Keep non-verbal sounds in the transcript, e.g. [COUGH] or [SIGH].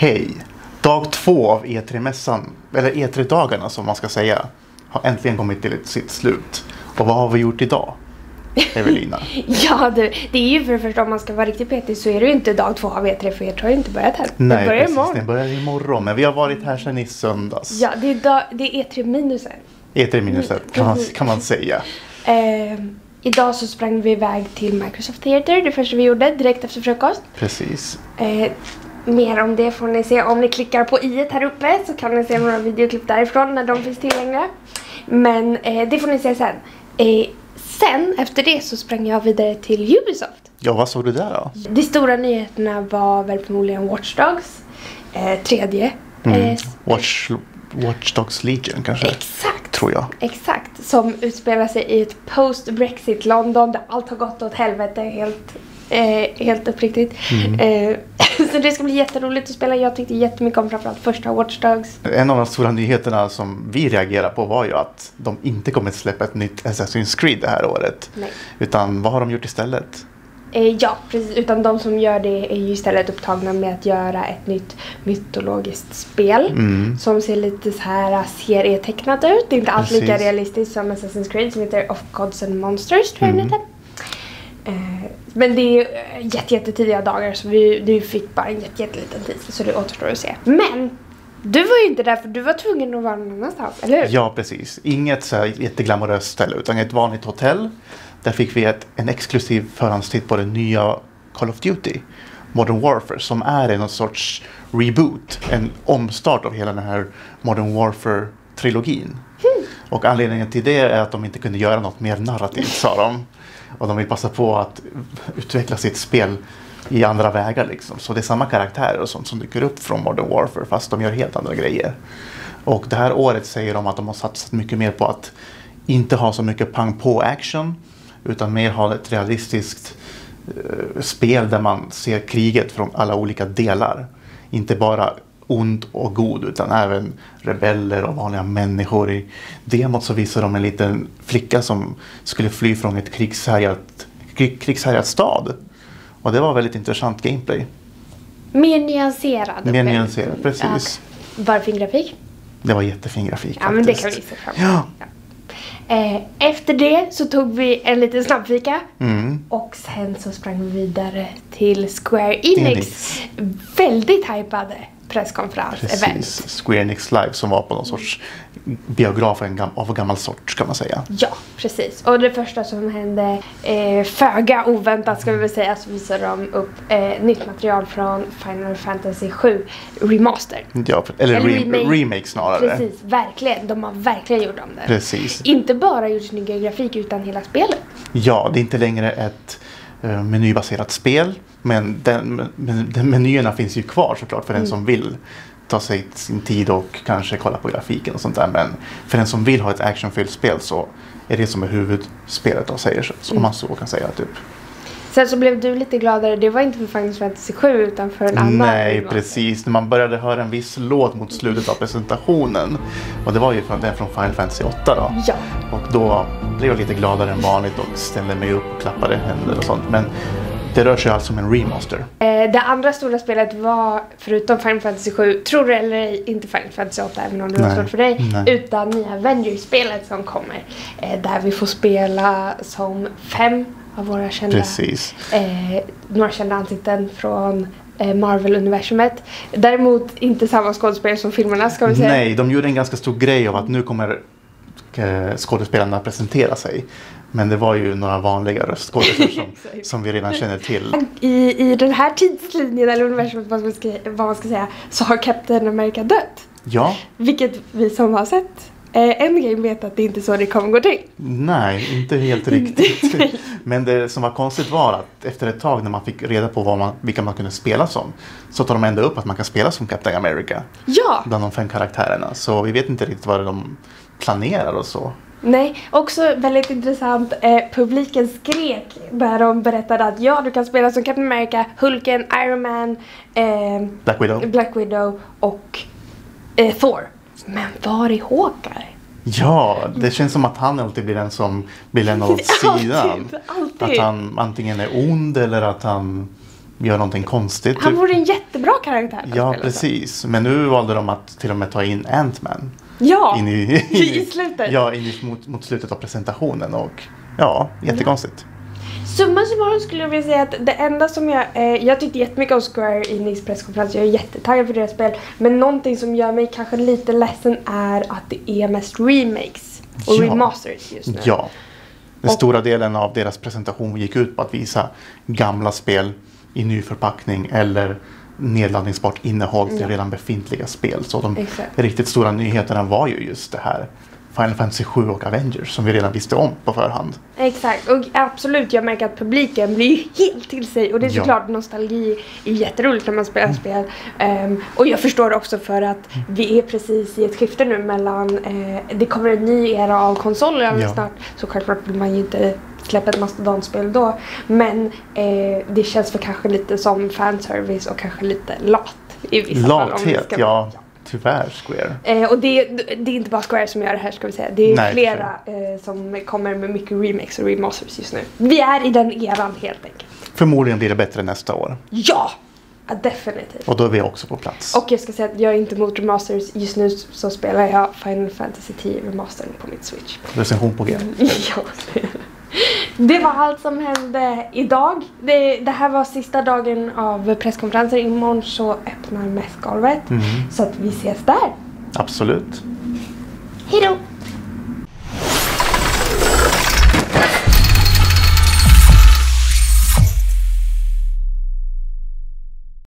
Hej! Dag två av E3-mässan, eller E3-dagarna som man ska säga, har äntligen kommit till sitt slut. Och vad har vi gjort idag? Evelina? [LAUGHS] Ja, det, det är ju för det första om man ska vara riktigt petig så är det ju inte dag två av E3 för E3 har ju inte börjat än. Nej, det börjar precis. imorgon. Den börjar imorgon. Men vi har varit här sedan i söndags. Ja, det är, dag, det är E3 minus en. E3 minus ett kan man, kan man säga. [LAUGHS] Eh, idag så sprang vi iväg till Microsoft Theater, det första vi gjorde direkt efter frukost. Precis. Eh, mer om det får ni se om ni klickar på i här uppe så kan ni se några videoklipp därifrån när de finns tillgängliga. Men eh, det får ni se sen. Eh, sen efter det så sprang jag vidare till Ubisoft. Ja, vad såg du där då? De stora nyheterna var väl förmodligen Watch Dogs. Eh, tredje. Mm. Eh, Watch, Watch Dogs Legion kanske? exakt. Tror jag. Exakt. Som utspelar sig i ett post-Brexit London där allt har gått åt helvete helt, eh, helt uppriktigt. Mm. Eh, [LAUGHS] så det ska bli jätteroligt att spela. Jag tyckte jättemycket om framförallt första Watch Dogs. En av de stora nyheterna som vi reagerade på var ju att de inte kommer att släppa ett nytt Assassin's Creed det här året. Nej. Utan vad har de gjort istället? Eh, ja, precis. Utan de som gör det är ju istället upptagna med att göra ett nytt mytologiskt spel. Mm. Som ser lite så här serietecknat ut. Det är inte alls lika realistiskt som Assassin's Creed som heter Of Gods and Monsters tror jag Mm. Eh, men det är eh, jätte, jättetidiga dagar så vi, du fick bara en jätte, jätteliten tid så det återstår att se. Men! Du var ju inte där för du var tvungen att vara någon annanstans, eller hur? Ja, precis. Inget så här jätteglamoröst ställe utan ett vanligt hotell. Där fick vi ett, en exklusiv förhandstitt på den nya Call of Duty. Modern Warfare som är en sorts reboot. En omstart av hela den här Modern Warfare-trilogin. Och anledningen till det är att de inte kunde göra något mer narrativt sa de. Och de vill passa på att utveckla sitt spel i andra vägar liksom. Så det är samma karaktärer och sånt som dyker upp från Modern Warfare fast de gör helt andra grejer. Och det här året säger de att de har satsat mycket mer på att inte ha så mycket pang på action utan mer ha ett realistiskt eh, spel där man ser kriget från alla olika delar. Inte bara ond och god utan även rebeller och vanliga människor. I demot så visar de en liten flicka som skulle fly från ett krigshärjat, krig, krigshärjat stad. Och det var väldigt intressant gameplay. Mer nyanserad. Mer nyanserat, precis. Ja. Var fin grafik? Det var jättefin grafik Ja, men det faktiskt. kan vi se fram emot. Ja. Eh, efter det så tog vi en liten snabbfika. Mm. Och sen så sprang vi vidare till Square Enix. Enix. Väldigt hypade presskonferens-event. Precis. Square Enix Live som var på någon sorts biograf av gammal sort kan man säga. Ja, precis. Och det första som hände, eh, föga oväntat ska vi väl säga, så visade de upp eh, nytt material från Final Fantasy 7 Remaster. Ja, eller Eller re- remake. remake snarare. Precis, verkligen. De har verkligen gjort om det. Precis. Inte bara gjort snyggare grafik utan hela spelet. Ja, det är inte längre ett menybaserat spel. Men, den, men den menyerna finns ju kvar såklart för den Mm. som vill ta sig sin tid och kanske kolla på grafiken och sånt där. Men för den som vill ha ett actionfyllt spel så är det som är huvudspelet då, säger så, Mm. om man så kan säga. Typ. Sen så blev du lite gladare, det var inte för Final Fantasy 7 utan för en annan. Nej, precis. När man började höra en viss låt mot slutet av presentationen. Och det var ju från, den från Final Fantasy 8 då. Ja. Och då blev jag lite gladare än vanligt och ställde mig upp och klappade händer och sånt. Men det rör sig alltså om en remaster. Eh, det andra stora spelet var, förutom Final Fantasy 7, tror det eller ej, inte Final Fantasy 8 även om det var stort för dig, nej. utan nya Avengers-spelet som kommer. Eh, där vi får spela som fem av våra kända, Precis. eh, några kända ansikten från eh, Marvel-universumet. Däremot inte samma skådespelare som filmerna ska vi säga. Nej, de gjorde en ganska stor grej av att nu kommer eh, skådespelarna presentera sig. Men det var ju några vanliga röstskådespelare som, [LAUGHS] som vi redan känner till. [LAUGHS] I, I den här tidslinjen, eller universumet vad man, ska, vad man ska säga, så har Captain America dött. Ja, Vilket vi som har sett eh, Endgame vet att det inte är så det kommer gå till. nej, inte helt riktigt. Men det som var konstigt var att efter ett tag när man fick reda på vad man, vilka man kunde spela som. Så tar de ändå upp att man kan spela som Captain America. Ja! Bland de fem karaktärerna. Så vi vet inte riktigt vad de planerar och så. Nej, också väldigt intressant. Eh, publiken skrek när de berättade att ja, du kan spela som Captain America, Hulken, Iron Man, eh, Black Widow. Black Widow och eh, Thor. Men var är Hawkeye? Ja, det känns som att han alltid blir den som blir lämnad åt Alltid, sidan. alltid. Att han antingen är ond eller att han gör någonting konstigt. Han typ. vore en jättebra karaktär Ja, precis. Men nu valde de att till och med ta in Ant-Man. Ja, In i, [LAUGHS] i slutet. Ja, in i, mot, mot slutet av presentationen. Och ja, jättekonstigt. Summa summarum skulle jag vilja säga att det enda som jag... Eh, jag tyckte jättemycket om Square Enix presskonferens. Jag är jättetaggad för deras spel. Men någonting som gör mig kanske lite ledsen är att det är mest remakes och Ja. remasters just nu. Ja. Den Och- stora delen av deras presentation gick ut på att visa gamla spel i ny förpackning eller nedladdningsbart innehåll till Ja. redan befintliga spel. Så de Exakt. riktigt stora nyheterna var ju just det här Final Fantasy 7 och Avengers som vi redan visste om på förhand. Exakt, och absolut jag märker att publiken blir helt till sig och det är Ja. såklart nostalgi är jätteroligt när man spelar spel. Ehm, och jag förstår också för att vi är precis i ett skifte nu mellan, eh, det kommer en ny era av konsoler Ja. snart så självklart vill man ju inte släppa ett mastodontspel då. Men eh, det känns för kanske lite som fanservice och kanske lite lat i vissa fall. om vi Lathet, ja. Tyvärr Square. Eh, och det, det är inte bara Square som gör det här ska vi säga. Det är Nej, flera eh, som kommer med mycket remakes och remasters just nu. Vi är i den eran helt enkelt. Förmodligen blir det bättre nästa år. Ja! ja definitivt. Och då är vi också på plats. Och jag ska säga att jag är inte emot remasters. Just nu så spelar jag Final Fantasy 10 remastern på mitt switch. Recension på G. [LAUGHS] ja. Det var allt som hände idag. Det, det här var sista dagen av presskonferenser. Imorgon så öppnar mässgolvet. Mm, Så att vi ses där. absolut. Hejdå!